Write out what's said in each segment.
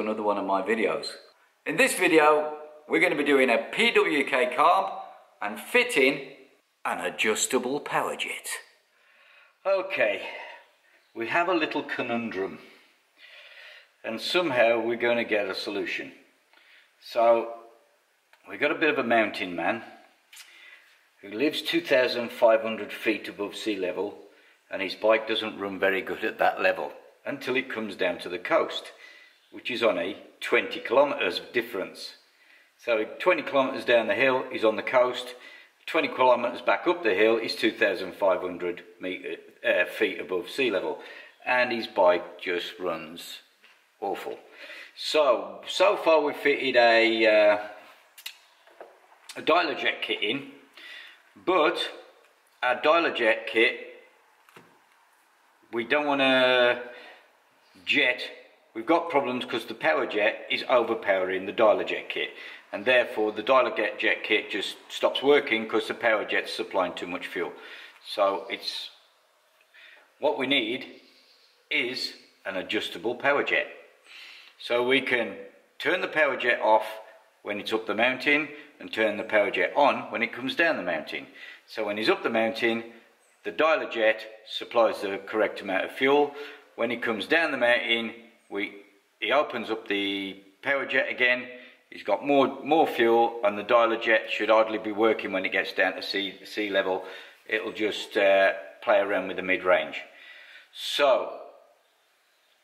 another one of my videos. In this video, we're going to be doing a PWK carb and fitting an adjustable power jet. Okay, we have a little conundrum and somehow we're going to get a solution. So, we've got a bit of a mountain man who lives 2,500 feet above sea level and his bike doesn't run very good at that level until it comes down to the coast, which is on a 20 kilometres difference. So 20 kilometres down the hill is on the coast, 20 kilometres back up the hill is 2,500 meter, uh, feet above sea level, and his bike just runs awful. So, so far we've fitted a, uh, a Dialojet kit in, but our Dialojet kit, we don't want to jet, we've got problems because the power jet is overpowering the dialer Dialojet kit and therefore the Dialojet jet kit just stops working because the power jet's supplying too much fuel. So it's what we need is an adjustable power jet. So we can turn the power jet off when it's up the mountain and turn the power jet on when it comes down the mountain. So when he's up the mountain, the dialer Dialojet supplies the correct amount of fuel when he comes down the mountain, we, he opens up the power jet again. He's got more, more fuel and the dialer jet should hardly be working when it gets down to sea, sea level. It'll just uh, play around with the mid-range. So,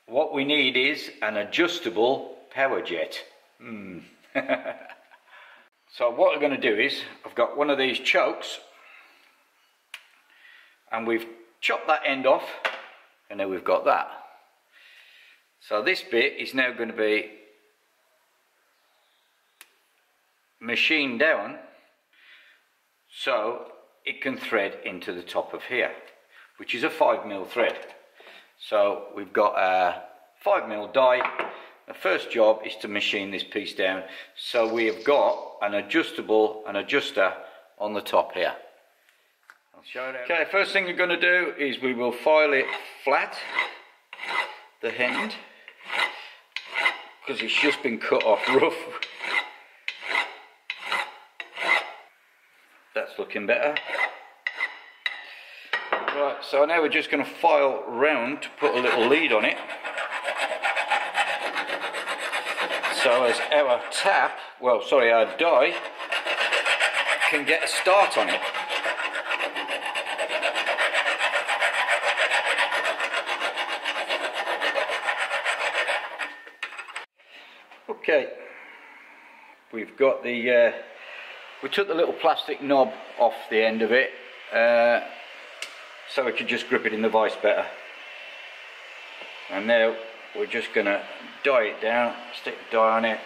what we need is an adjustable power jet. Hmm. so what we're going to do is, I've got one of these chokes and we've chopped that end off and now we've got that. So this bit is now going to be machined down so it can thread into the top of here, which is a 5 mil thread. So we've got a 5 mil die. The first job is to machine this piece down so we have got an adjustable, an adjuster on the top here. Okay, first thing we're going to do is we will file it flat, the end, because it's just been cut off rough. That's looking better. Right, so now we're just going to file round to put a little lead on it. So as our tap, well sorry, our die can get a start on it. Okay, we've got the, uh, we took the little plastic knob off the end of it uh, so we could just grip it in the vise better. And now we're just going to die it down, stick the die on it.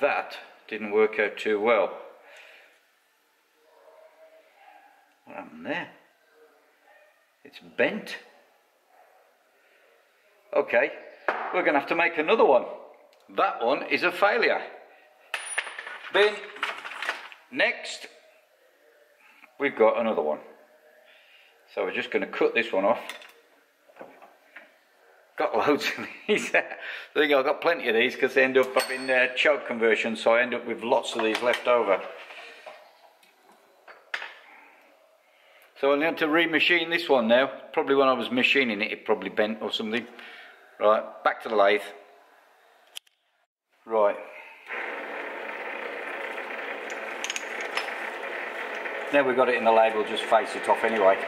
That didn't work out too well. What happened there? It's bent. Okay, we're going to have to make another one. That one is a failure. Then, next, we've got another one. So we're just going to cut this one off. Got loads of these. I think I've got plenty of these because they end up having uh, choke conversion, so I end up with lots of these left over. So I'll need to remachine this one now. Probably when I was machining it, it probably bent or something. Right, back to the lathe. Right. Now we've got it in the lathe, we'll just face it off anyway.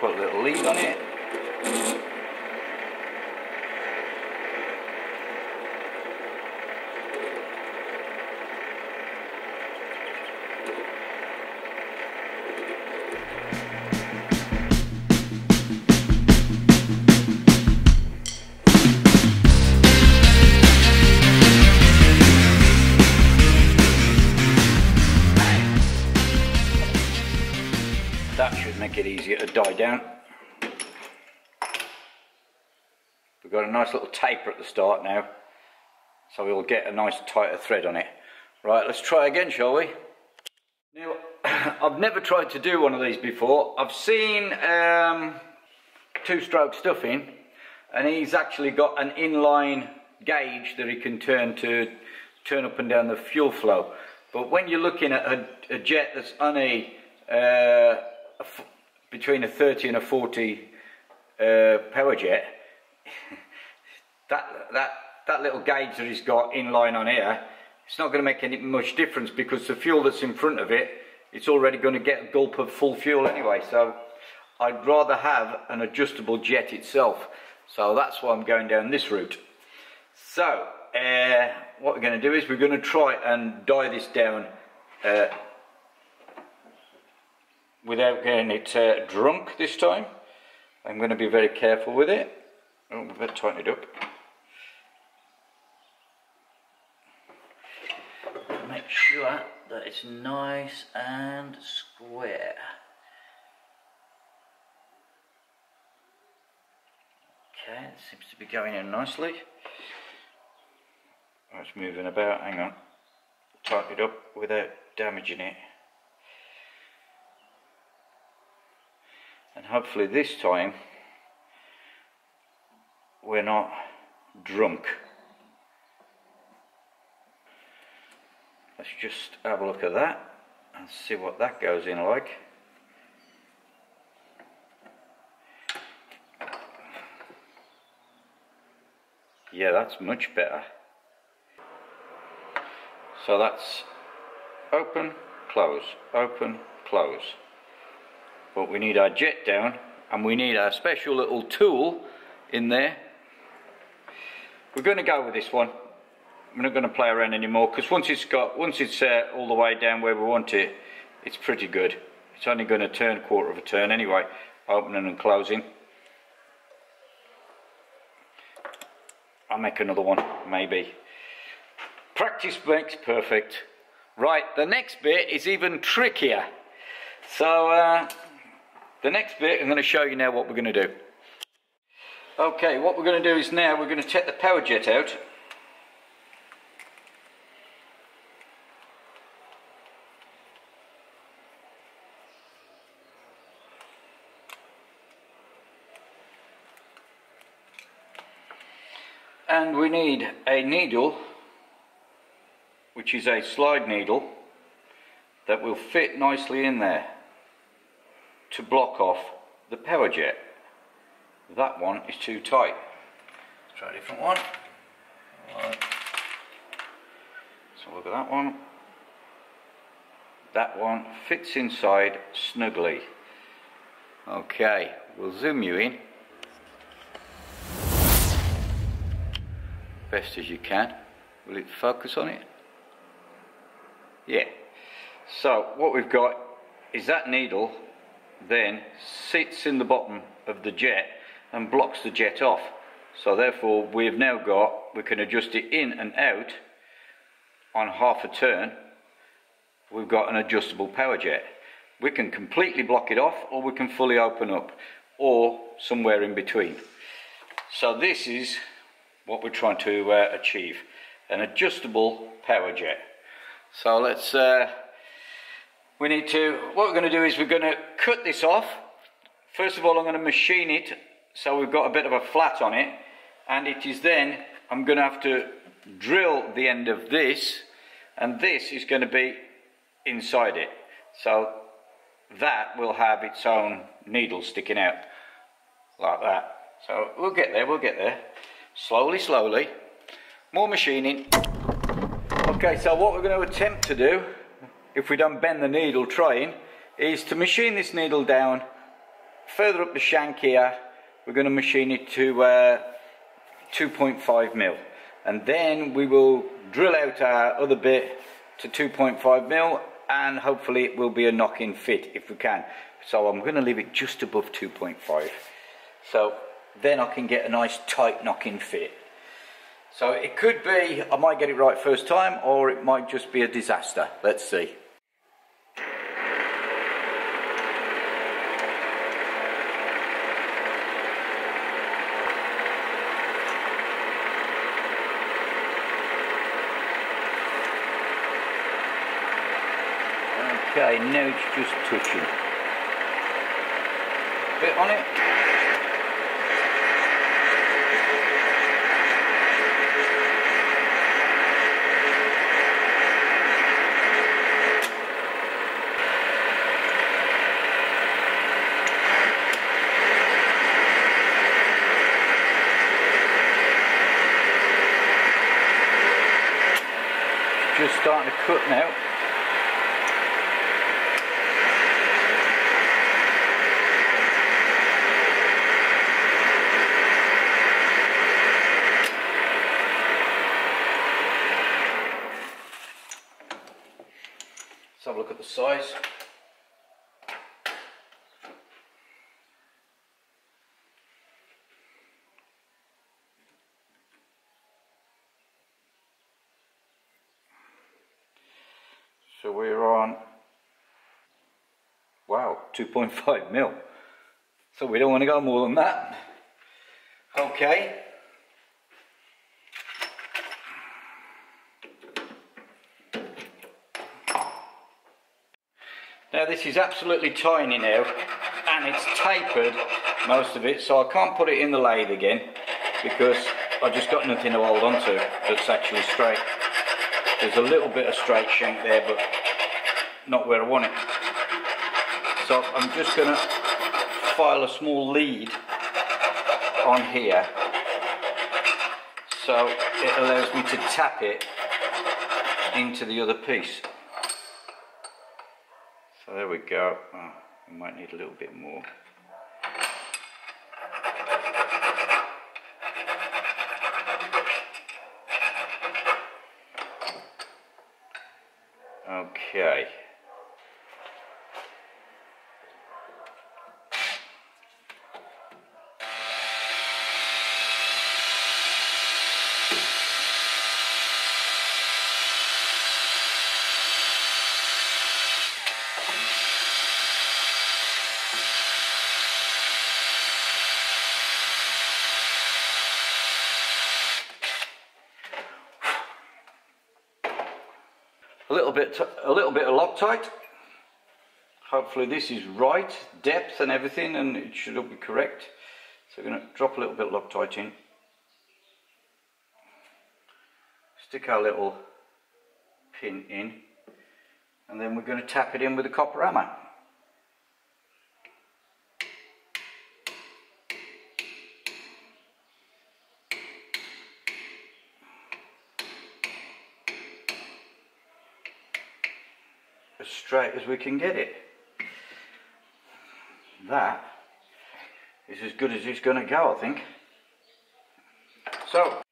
Put a little lead on it. It easier to die down. We've got a nice little taper at the start now. so we'll get a nice tighter thread on it. Right, let's try again, shall we? Now, I've never tried to do one of these before. I've seen um, two-stroke stuffing, and he's actually got an inline gauge that he can turn to turn up and down the fuel flow. But when you're looking at a, a jet that's only uh, between a 30 and a 40 uh, power jet, that that that little gauge that he's got in line on here, it's not going to make any much difference because the fuel that's in front of it, it's already going to get a gulp of full fuel anyway. So I'd rather have an adjustable jet itself. So that's why I'm going down this route. So uh, what we're going to do is we're going to try and die this down uh, without getting it uh, drunk this time. I'm going to be very careful with it. Oh, we better tighten it up. Make sure that it's nice and square. Okay, it seems to be going in nicely. It's moving about, hang on. Tighten it up without damaging it. And hopefully this time we're not drunk. Let's just have a look at that and see what that goes in like. Yeah, that's much better. So that's open, close, open, close. But we need our jet down and we need our special little tool in there. We're going to go with this one. We're not going to play around anymore because once it's got, once it's uh, all the way down where we want it, it's pretty good. It's only going to turn quarter of a turn anyway, opening and closing. I'll make another one, maybe. Practice makes perfect. Right, the next bit is even trickier. So, uh, the next bit, I'm going to show you now what we're going to do. Okay, what we're going to do is now we're going to take the power jet out. And we need a needle which is a slide needle that will fit nicely in there to block off the power jet. That one is too tight. Let's try a different one. So look at that one. That one fits inside snugly. Okay, we'll zoom you in. Best as you can. Will it focus on it? Yeah. So what we've got is that needle then sits in the bottom of the jet and blocks the jet off. So therefore we've now got, we can adjust it in and out on half a turn. We've got an adjustable power jet. We can completely block it off or we can fully open up or somewhere in between. So this is what we're trying to uh, achieve, an adjustable power jet. So let's, uh, we need to, what we're going to do is we're going to cut this off. First of all, I'm going to machine it so we've got a bit of a flat on it. And it is then, I'm going to have to drill the end of this and this is going to be inside it. So that will have its own needle sticking out like that. So we'll get there, we'll get there. Slowly, slowly. More machining. Okay, so what we're going to attempt to do, if we don't bend the needle trying, is to machine this needle down further up the shank here. We're going to machine it to uh, 2.5 mil. And then we will drill out our other bit to 2.5 mil and hopefully it will be a knock-in fit if we can. So I'm going to leave it just above 2.5. So then I can get a nice tight knock-in fit. So it could be, I might get it right first time, or it might just be a disaster. Let's see. Okay, now it's just touching. Bit on it. just starting to cut now. Look at the size. So we're on, wow, 2.5 mil. So we don't want to go more than that. Okay. Now this is absolutely tiny now and it's tapered most of it so I can't put it in the lathe again because I've just got nothing to hold on to that's actually straight. There's a little bit of straight shank there, but not where I want it. So I'm just going to file a small lead on here so it allows me to tap it into the other piece. There we go. Oh, we might need a little bit more. Okay. Bit a little bit of Loctite hopefully this is right depth and everything and it should all be correct. So we're going to drop a little bit of Loctite in. Stick our little pin in and then we're going to tap it in with a copper hammer as straight as we can get it. That is as good as it's going to go, I think. So,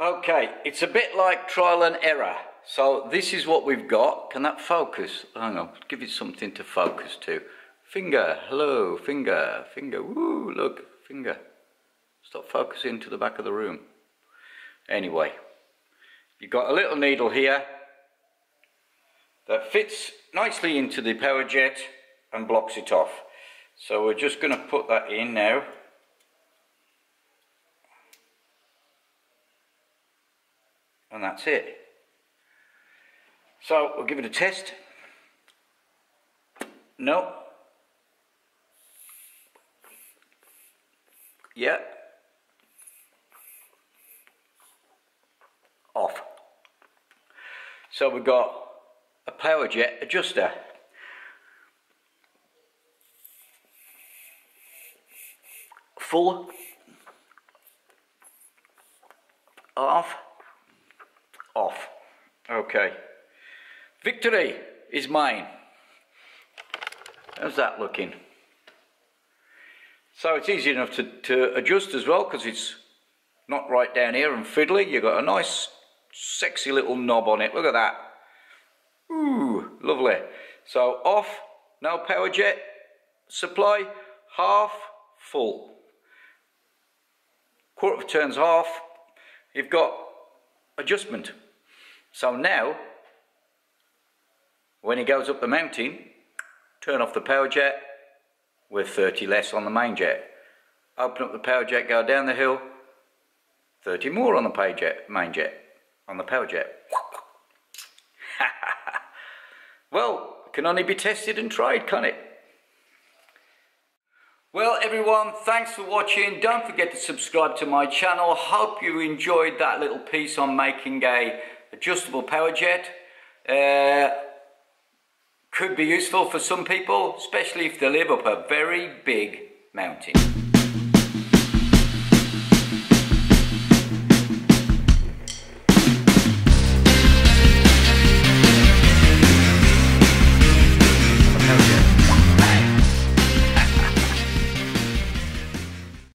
okay, it's a bit like trial and error. So this is what we've got. Can that focus? Hang on, give it something to focus to. Finger, hello, finger, finger, woo, look, finger. Stop focusing to the back of the room. Anyway, you've got a little needle here that fits nicely into the power jet and blocks it off. So we're just going to put that in now. And that's it. So we'll give it a test. No. Yeah. Off. So we've got a power jet adjuster. Full. Off. Off. Okay. Victory is mine. How's that looking? So it's easy enough to, to adjust as well because it's not right down here and fiddly. You've got a nice sexy little knob on it. Look at that. Ooh, lovely. So off, no power jet, supply, half full. Quarter of turns half, you've got adjustment. So now, when he goes up the mountain, turn off the power jet with 30 less on the main jet. Open up the power jet, go down the hill, 30 more on the jet, main jet, on the power jet. Well, it can only be tested and tried, can't it? Well everyone, thanks for watching. Don't forget to subscribe to my channel. Hope you enjoyed that little piece on making a adjustable power jet. Uh, could be useful for some people, especially if they live up a very big mountain.